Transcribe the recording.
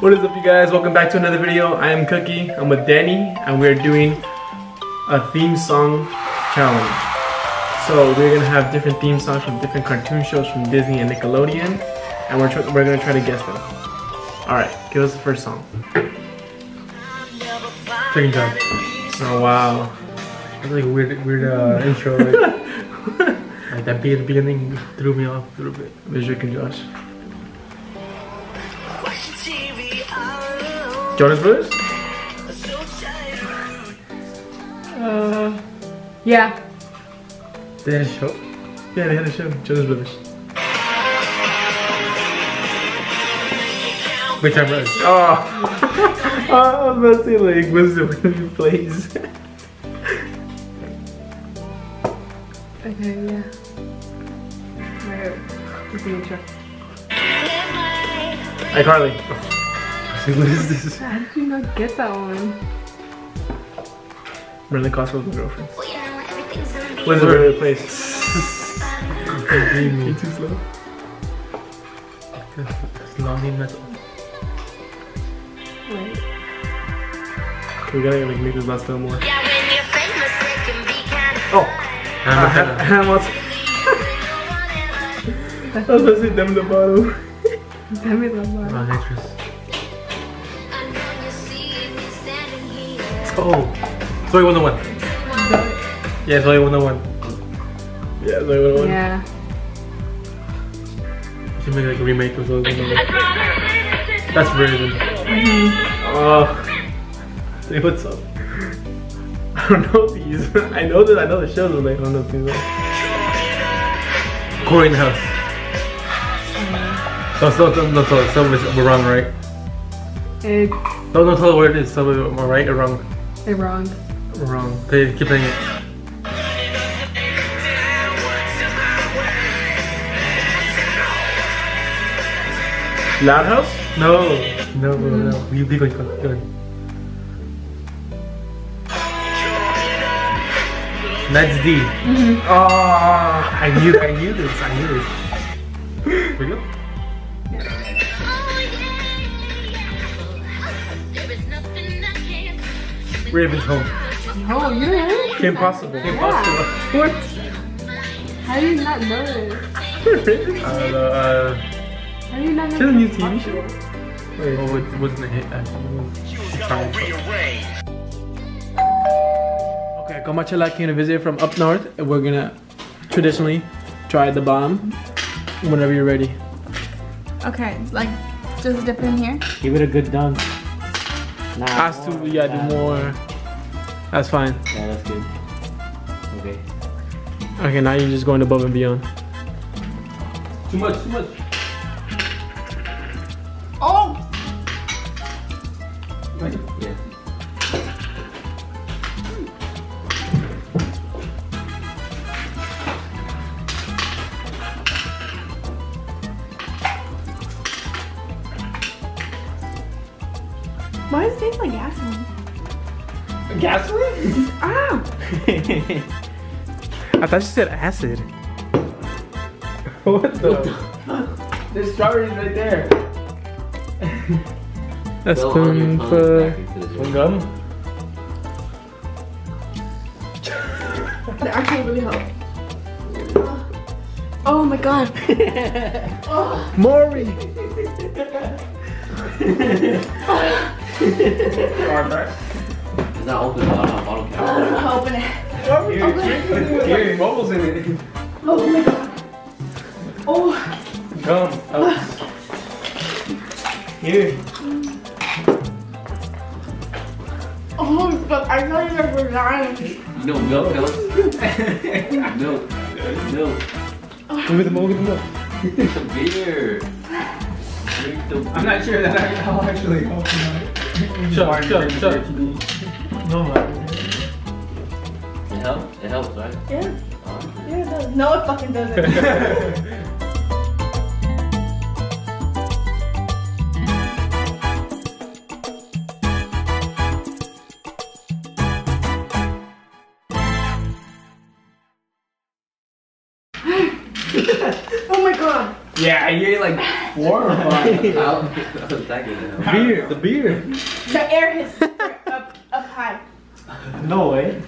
What is up you guys? Welcome back to another video. I am Cookie. I'm with Danny and we're doing a theme song challenge. So we're gonna have different theme songs from different cartoon shows from Disney and Nickelodeon and we're, we're gonna try to guess them. Alright, give us the first song. Chicken Jump. Oh wow. That's like a weird, weird uh, intro. Like, like that beat at the beginning threw me off a little bit. Visual and Josh. Jonas Brothers? Uh, yeah. They had a show. Yeah, they had a show. Jonas Brothers. Time Rush. Oh, I was about to say like, what's the he plays? Okay, yeah. Right. Just the intro. iCarly. What is this? How did you not get that one? Merlin Cosgrove and girlfriends. What's What's the really place? So dreamy. too slow. That's lonely metal. Wait. We gotta like make this last little more. Yeah, when you're famous, it can be kind of Oh, Hannah uh, Montana. Hannah Montana. I was about to say Demi Lovato. Demi Lovato. Wrong actress. Oh, Zoey 101. Yeah, Zoey 101. Yeah, like what one? Yeah. She made like a remake of Zoey 101. That's mm-hmm. Raven. Oh, say what's up? I don't know these. I know that I know the shows, but like, I don't know these. Cory in the house. No, so, no, no, so, so we're we're wrong, right? It's No, no, tell her what it is. Tell me we're right or wrong. They're wrong. Wrong. They keep playing it. Loud House? No, no, no, no. We leave it. Go, go. That's D. Oh, I knew, I knew this. I knew this. Here we go. Can't Raven's home. Oh, you didn't? Kim Possible. Kim Yeah. What? How do you not know this? Uh, uh, How do you not know Is that a new TV Possible? Wait. oh, it wasn't a hit actually. She tried. Okay, Comachela came to visit from up north, and we're gonna traditionally try the bomb whenever you're ready. Okay, like just dip in here. Give it a good dunk. Nah, Has to, more we gotta like do more. That's fine. Yeah, that's good. Okay. Okay, now you're just going above and beyond. Too much, too much. Oh! Yeah. Why does it taste like gasoline? Gasoline? Ah! I thought you said acid. what the? There's strawberries right there. That's Fill all your spoon for back into spoon gum. That actually really help. Oh my god. Maury. It's not open. I don't know. Bottle cap. Oh, I'll open it. Here, bubbles in it. Oh my god. Oh. Gum. Oh. Here. Oh god, I thought you guys were lying. You know milk helps. milk. Milk. Give me the milk. Give me the milk. Some beer. Drink the I'm not sure that I, I'll actually help you Shut, shut, shut. No, It helps. It helps, right? Yeah. Uh, Yeah, it does. No, it fucking doesn't. oh my god. Yeah, you ate like four or five. How? That was that good. Beer, the beer. The air hits up, up high. no way.